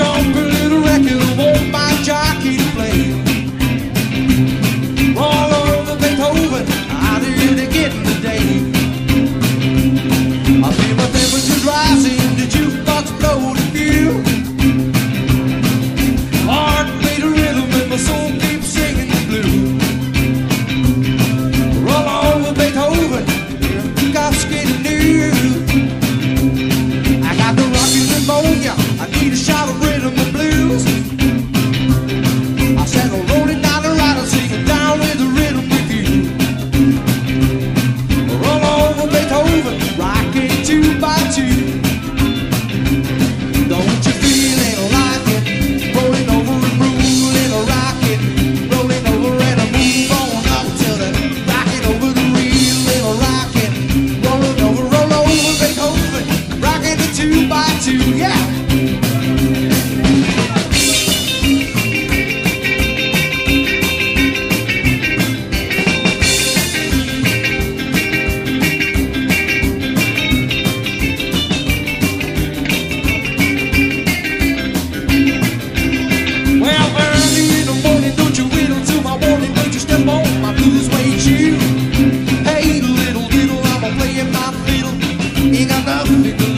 don't believe Amiga andava